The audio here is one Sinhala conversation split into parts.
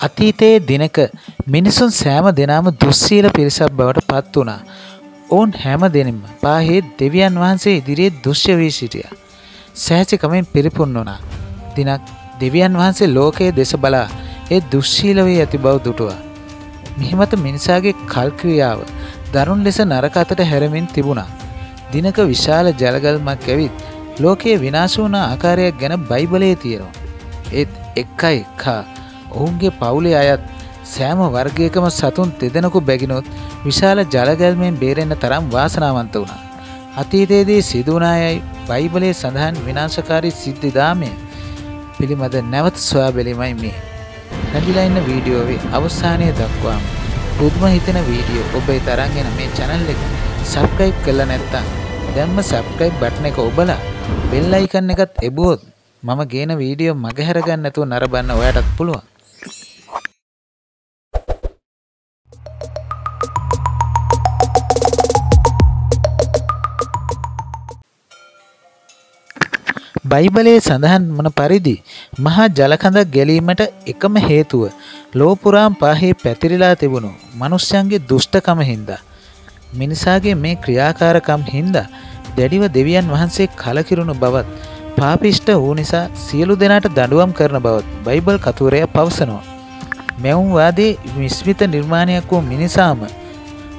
අතීතයේ දිනක මිනිසුන් සෑම දෙනාම දුස්සීල පිරිසක් බවට පත් වුණා. ඔවුන් හැම දෙනින්ම පාහේ දෙවියන් වහන්සේ ඉදිරියේ දුෂ්‍ය වී සිටියා. සෑචිකමෙන් පිරිපුන් වුණා. දිනක් දෙවියන් වහන්සේ ලෝකයේ දෙස බලා ඒ දුශ්ශීල වී ඇති බව දුටුවා. මිහිමත මිනිසාගේ කල්ක්‍රියාව දරුණු ලෙස නරක අතට හැරමින් තිබුණා. දිනක විශාල ජලගල්මක් ඇවිත් ලෝකයේ විනාශ වුණ ආකාරයක් ගැන බයිබලයේ තියෙනවා. ඒත් එක්කයි කා ඔවුන්ගේ පවුලේ අයත් සෑම වර්ගයකම සතුන් දෙදෙනකු බැගිනොත් විශාල ජලගැල්මෙන් බේරෙන්න තරම් වාසනාවන්ත වුණා. අතීතයේදී සිදුවනායයි බයිබලයේ සඳහන් විනාශකාරී සිද්ධිදාමය පිළිබඳ නැවත සොයා බැලීමයි මේ. නැදිලා ඉන්න වීඩියෝවේ අවසානය දක්වාම පුදුම හිතෙන වීඩියෝ ඔබ ඒ තරන්ගෙන මේ channel එක subscribe කරලා නැත්නම් දැන්ම subscribe බටන් එක ඔබලා bell icon එකත් එබුවොත් මම ගේන වීඩියෝ මගහැර ගන්න නැතුව නරඹන්න ඔයාටත් පුළුවන්. බයිබලයේ සඳහන් වන පරිදි මහා ජලකඳක් ගැලීමට එකම හේතුව ලෝපුරාම් පාහේ පැතිරිලා තිබුණු මනුෂ්‍යන්ගේ දුෂ්ටකම හින්දා. මිනිසාගේ මේ ක්‍රියාකාරකම් හින්දා දැඩිව දෙවියන් වහන්සේ කලකිරුණු බවත් පාපිෂ්ට වූ නිසා සියලු දෙනාට දඩුවම් කරන බවත් බයිබල් කතුවරය පවසනවා. මැවුම්වාදේ විස්මිත නිර්මාණයක් වූ මිනිසාම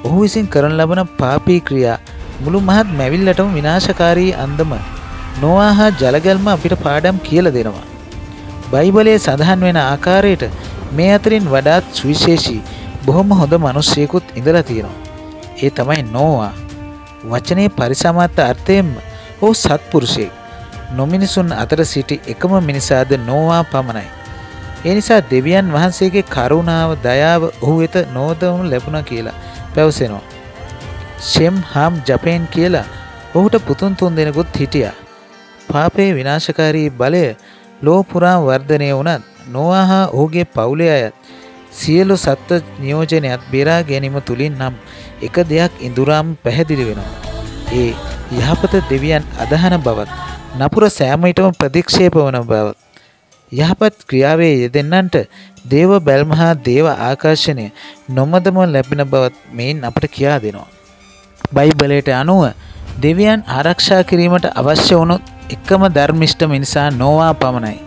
ඔහු විසින් කරන ලබන පාපී ක්‍රියා මුළු මහත් මැවිල්ලටම විනාශකාරී අන්දම නොවා හා ජලගැල්ම අපිට පාඩම් කියල දෙනවා. බයිබලයේ සඳහන් වෙන ආකාරයට මේ අතරින් වඩාත් සුවිශේෂී බොහොම හොඳ මනුස්සයකුත් ඉඳලා තියෙනවා. ඒ තමයි නෝවා. වචනයේ පරිසමත්ත අර්ථයෙන්ම ඔහු සත්පුරුෂයෙක්. නොමිනිසුන් අතර සිටි එකම මිනිසාද නෝවා පමණයි. ඒ නිසා දෙවියන් වහන්සේගේ කරුණාව දයාව ඔහු වෙත නෝදවනු ලැබුණ කියලා පැවසෙනවා. ෂෙම් හාම් ජපයෙන් කියලා ඔහුට පුතුන් තුන් දෙනෙකුත් හිටියා. පාපයේ විනාශකාරී බලය ලෝ පුරා වර්ධනය වුණත් නොවා හා ඔහුගේ පවුලේ අයත් සියලු සත්ව නියෝජනයත් බෙරා ගැනීම තුළින් නම් එක දෙයක් ඉඳුරාම් පැහැදිලි වෙනවා. ඒ යහපත දෙවියන් අදහන බවත් නපුර සෑමයිටම ප්‍රතික්ෂේප වන බවත්. යහපත් ක්‍රියාවේ යෙදෙන්නන්ට දේව බැල්මහා දේව ආකර්ශණය නොමදම ලැබෙන බවත් මෙයින් අපට කියා දෙනවා. බයිබලයට අනුව දෙවියන් ආරක්ෂා කිරීමට අවශ්‍ය වුණොත් එකම ධර්මිෂ්ඨ මිනිසා නොවා පමණයි.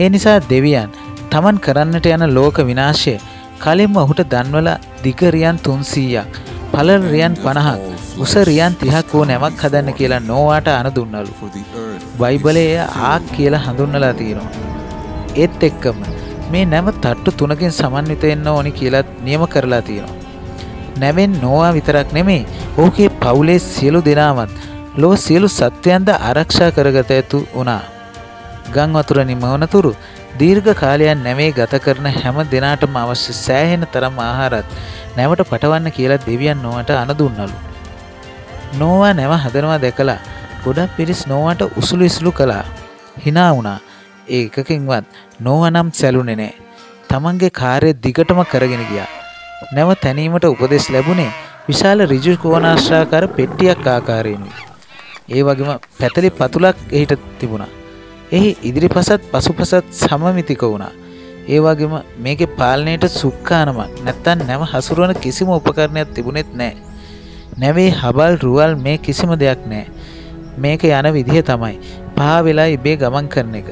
ඒ නිසා දෙවියන් තමන් කරන්නට යන ලෝක විනාශය කලින්ම ඔහුට දන්වල දිගරියන් තුන්සීයක් පලල් රියන් පණහක් උස රියන් තිහක් වූ නැමක් හදන්න කියලා නෝවාට අන දුන්නලු. බයිබලය ආක් කියලා හඳුන්නලා තියෙනවා. ඒත් එක්කම මේ නැම තට්ටු තුනකින් සමන්විත එන්න ඕනි කියලත් නියම කරලා තියෙනවා. නැවෙන් නෝවා විතරක් නෙමේ ඕකේ පවුලේ සියලු දෙනාමත් ලොව සියලු සත්වයන්ද ආරක්ෂා කරගත ඇතු වුණා. ගං වතුර නිමවනතුරු දීර්ඝ කාලයන් නැවේ ගත කරන හැම දෙනාටම අවශ්‍ය සෑහෙන තරම් ආහාරත් නැවට පටවන්න කියලා දෙවියන් නොවට අනදුන්නලු. නෝවා නැව හදනවා දැකලා ගොඩක් පිරිස් නෝවට උසුළු ඉස්ලු කළා. හිනා වුණා ඒ එකකින්වත් නෝව නම් සැලුනේ නෑ. තමන්ගේ කාර්ය දිගටම කරගෙන ගියා. නැව තැනීමට උපදෙස් ලැබුණේ විශාල රිජු කෝනාශ්‍රාකාර පෙට්ටියක් ආකාරයෙනුයි. ඒ වගේම පැතලි පතුලක් එහිට තිබුණා. එහි ඉදිරිපසත් පසුපසත් සමමිතික වුණා. ඒ වගේම මේකේ පාලනයට සුක්කානමක් නැත්තම් නැව හසුරුවන කිසිම උපකරණයක් තිබුණෙත් නැහැ. නැවේ හබල් රුවල් මේ කිසිම දෙයක් නැහැ. මේක යන විදිහ තමයි පහ වෙලා ඉබේ ගමන් කරන එක.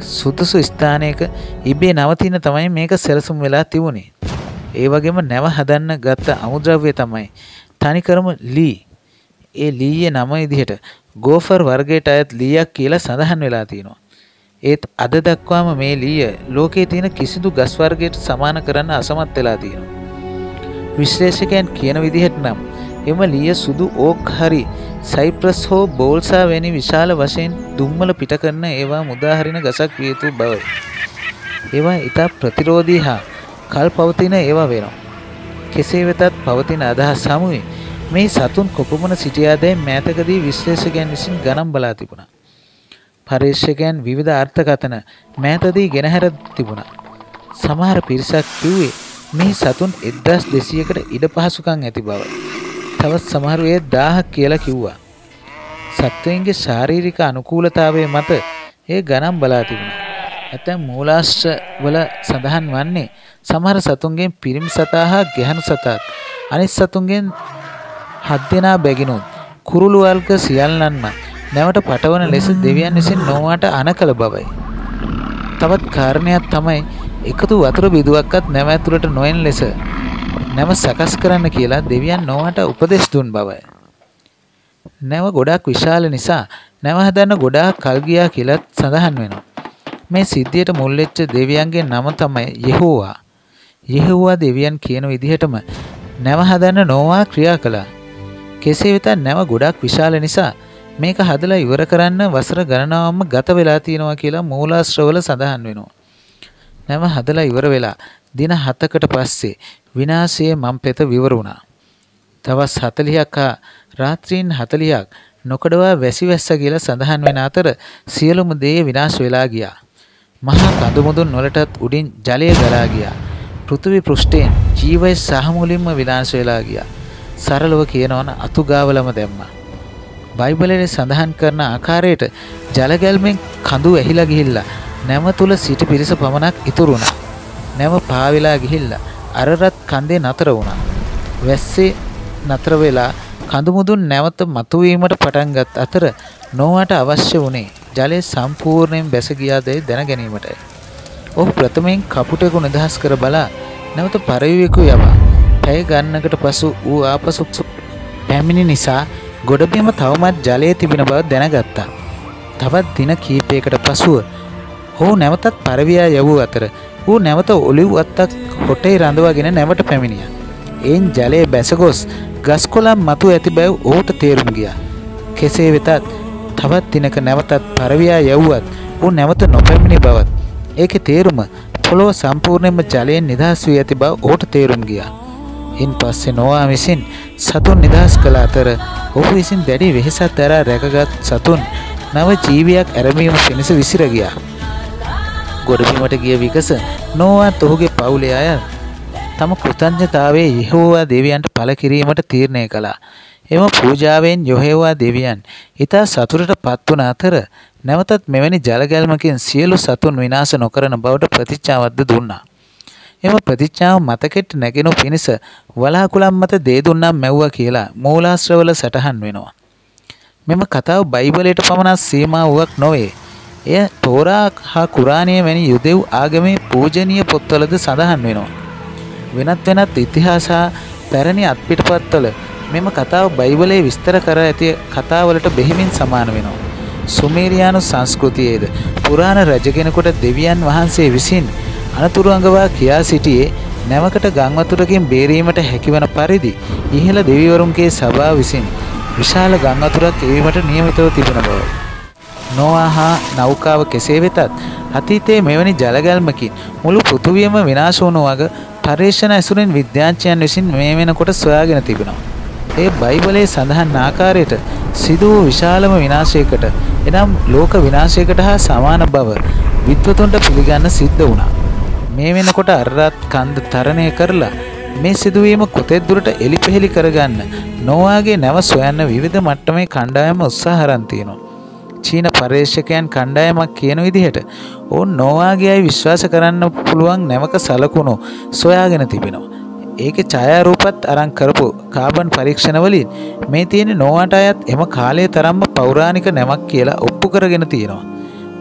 සුදුසු ස්ථානයක ඉබේ නවතින තමයි මේක සැලසුම් වෙලා තිබුණේ. ඒ වගේම නැව හදන්න ගත්ත අමුද්‍රව්‍ය තමයි තනිකරම ලී. ඒ ලීයේ නම විදිහට ගෝෆර් වර්ගයට අයත් ලීයක් කියලා සඳහන් වෙලා තියෙනවා. ඒත් අද දක්වාම මේ ලීය ලෝකයේ තියෙන කිසිදු ගස් වර්ගයට සමාන කරන්න අසමත් වෙලා තියෙනවා. විශ්ලේෂකයන් කියන විදිහට නම් එම ලිය සුදු ඕක් හරි සයිප්‍රස් හෝ බෝල්සා වැනි විශාල වශයෙන් දුම්මල පිට කරන ඒවා මුදාහරින ගසක් විය යුතු බවයි. ඒවා ඉතා ප්‍රතිරෝධී හා කල් පවතින ඒවා වෙනවා. කෙසේ වෙතත් පවතින අදහස් සමුවේ මේ සතුන් කොපමණ සිටියාදැයි මෑතකදී විශ්ලේෂකයන් විසින් ගණන් බලා තිබුණා. පර්යේෂකයන් විවිධ අර්ථකථන මෑතදී ගෙනහැර තිබුණා. සමහර පිරිසක් කිව්වේ මේ සතුන් එද්දස් දෙසියකට ඉඩ පහසුකං ඇති බව. තවත් සමහරු ඒ දාහක් කියලා කිව්වා. සත්වයන්ගේ ශාරීරික අනුකූලතාවය මත ඒ ගණන් බලා තිබුණා. ඇතැම් මූලාශ්‍ර වල සඳහන් වන්නේ සමහර සතුන්ගෙන් පිරිමි සතා හා ගැහැණු සතාත් අනිත් සතුන්ගෙන් හත් දෙනා බැගිනුත් කුරුළු වර්ග සියල්ලන්ම නැවට පටවන ලෙස දෙවියන් විසින් නොවාට අන කළ බවයි. තවත් කාරණයක් තමයි එකතු වතුර බිදුවක්වත් නැව ඇතුළට නොයන ලෙස නැව සකස් කරන්න කියලා දෙවියන් නොවාට උපදෙස් දුන් බවයි. නැව ගොඩාක් විශාල නිසා නැව හදන්න ගොඩාක් කල් ගියා කියලත් සඳහන් වෙනවා. මේ සිද්ධියට මුල් වෙච්ච දෙවියන්ගේ නම තමයි යෙහෝවා. යෙහෝවා දෙවියන් කියන විදිහටම නැව හදන්න නොවා ක්‍රියා කළා. කෙසේ වෙතත් නැව ගොඩාක් විශාල නිසා මේක හදලා ඉවර කරන්න වසර ගණනාවක්ම ගත වෙලා තියෙනවා කියලා මූලාශ්‍රවල සඳහන් වෙනවා. නැව හදලා ඉවර වෙලා දින 7කට පස්සේ විනාශයේ මම් පෙත විවර වුණා. දවස් 40ක් හා රාත්‍රීන් 40ක් නොකඩවා වැසි වැස්ස කියලා සඳහන් වෙන අතර සියලුම දේ විනාශ වෙලා ගියා. මහා කඳුමුදුන් වලටත් උඩින් ජලය ගලා ගියා. පෘථිවි පෘෂ්ඨයෙන් ජීවය සහ මුලින්ම විනාශ වෙලා ගියා. සරලව කියනවන අතුගාවලම දැම්මා. බයිබලයේ සඳහන් කරන ආකාරයට ජලගැල්මෙන් කඳු ඇහිලා ගිහිල්ලා නැව තුල සිට පිරිස පමණක් ඉතුරු වුණා. නැව පාවෙලා ගිහිල්ලා අරරත් කන්දේ නතර වුණා. වැස්සේ නතර වෙලා කඳුමුදුන් නැවත මතුවීමට පටන් ගත් අතර නොවට අවශ්‍ය වුණේ ජලය සම්පූර්ණයෙන් බැස ගියාදැයි දැන ගැනීමටයි. ඔහු ප්‍රථමයෙන් කපුටෙකු නිදහස් කර බලා නැවත පරවියෙකු යවා පැය ගන්නකට පසු ඌ ආපසු පැමිණි නිසා ගොඩබිම තවමත් ජලය තිබෙන බව දැනගත්තා. තවත් දින කීපයකට පසුව ඔහු නැවතත් පරවියා යවූ අතර ඌ නැවත ඔලිව් අත්තක් හොටේ රඳවාගෙන නැවට පැමිණිය. එයින් ජලය බැසගොස් ගස්කොලම් මතු ඇති බැව් ඔහුට තේරුම් ගියා. කෙසේ වෙතත් තවත් දිනක නැවතත් පරවියා යව්වත් ඌ නැවත නොපැමිණි බවත් ඒකේ තේරුම පොළොව සම්පූර්ණයෙන්ම ජලයෙන් නිදහස් වී ඇති බව ඔහුට තේරුම් ගියා. ඉන් පස්සේ නොවා විසින් සතුන් නිදහස් කළ අතර ඔහු විසින් දැඩි වෙහෙසක් දරා රැකගත් සතුන් නව ජීවියක් ඇරඹීම පිණිස විසිර ගියා. ගොඩබිමට ගිය විකස නොවාත් ඔහුගේ පවුලේ අය තම කෘතඥතාවයේ යෙහෝවා දෙවියන්ට පළ කිරීමට තීරණය කළා. එම පූජාවෙන් යොහෙවා දෙවියන් ඊතා සතුටට පත් වුණ අතර නැවතත් මෙවැනි ජලගැල්මකින් සියලු සතුන් විනාශ නොකරන බවට ප්‍රතිචාවද්ද දුන්නා. එම ප්‍රතිචාව මතකෙට නැගෙනු පිණිස වලාකුළම් මත දේ දුන්නම් මැව්වා කියලා මූලාශ්‍රවල සටහන් වෙනවා. මෙම කතාව බයිබලයට පමණක් සීමා වුවක් නොවේ. එය තෝරා හා කුරාණය වැනි යුදෙව් ආගමේ පූජනීය පොත්වලද සඳහන් වෙනවා. වෙනත් වෙනත් ඉතිහාස පැරණි අත්පිටපත්වල මෙම කතාව බයිබලයේ විස්තර කර ඇති කතාවලට බෙහෙමින් සමාන වෙනවා. සුමේරියානු සංස්කෘතියේද පුරාණ රජගෙනකොට දෙවියන් වහන්සේ විසින් අනතුරු අඟවා කියා සිටියේ නැවකට ගංවතුරකින් බේරීමට හැකිවන පරිදි ඉහළ දෙවිවරුන්ගේ සභාව විසින් විශාල ගංවතුරක් එවීමට නියමිතව තිබෙන බව. නොවා හා නෞකාව කෙසේ වෙතත් අතීතයේ මෙවැනි ජලගැල්මකින් මුළු පෘථුවියම විනාශ වුණු වග පර්යේෂණ ඇසුරින් විද්‍යාඥයන් විසින් මේ වෙනකොට සොයාගෙන තිබෙනවා. ඒ බයිබලයේ සඳහන් ආකාරයට සිදු වූ විශාලම විනාශයකට එනම් ලෝක විනාශයකට හා සමාන බව විද්වතුන්ට පිළිගන්න සිද්ධ වුණා. මේ වෙනකොට අරරත් කන්ද තරණය කරලා මේ සිදුවීම කොතෙක් දුරට එලිපෙහෙලි කරගන්න නොවාගේ නැව සොයන්න විවිධ මට්ටමේ කණ්ඩායම උත්සාහ අරන් තියෙනවා. චීන පර්යේෂකයන් කණ්ඩායමක් කියන විදිහට ඔවුන් නොවාගේ අය විශ්වාස කරන්න පුළුවන් නැවක සලකුණු සොයාගෙන තිබෙනවා. ඒකේ ඡායාරූපත් අරන් කරපු කාබන් පරීක්ෂණ වලින් මේ තියෙන නොවාට අයත් එම කාලයේ තරම්ම පෞරාණික නැමක් කියලා ඔප්පු කරගෙන තියෙනවා.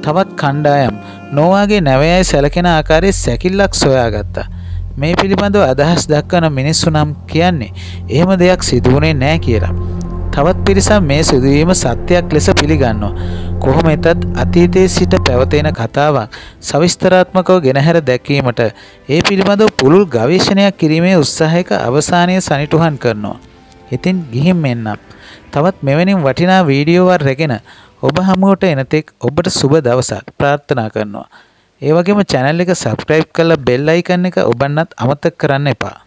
තවත් කණ්ඩායම් නොවාගේ නැවයයි සැලකෙන ආකාරයේ සැකිල්ලක් සොයාගත්තා. මේ පිළිබඳව අදහස් දක්වන මිනිස්සු නම් කියන්නේ එහෙම දෙයක් සිදුවුණේ නෑ කියලා. තවත් පිරිසක් මේ සිදුවීම සත්‍යයක් ලෙස පිළිගන්නවා. කොහොම එතත් අතීතයේ සිට පැවතෙන කතාවක් සවිස්තරාත්මකව ගෙනහැර දැක්වීමට ඒ පිළිබඳව පුළුල් ගවේෂණයක් කිරීමේ උත්සාහයක අවසානය සනිටුහන් කරනවා. ඉතින් ගිහින් එන්නම්. තවත් මෙවැනි වටිනා වීඩියෝවක් රැගෙන ඔබ හමුවට එනතෙක් ඔබට සුබ දවසක් ප්‍රාර්ථනා කරනවා. ඒ වගේම channel එක subscribe කරලා bell icon එක ඔබන්නත් අමතක කරන්න එපා.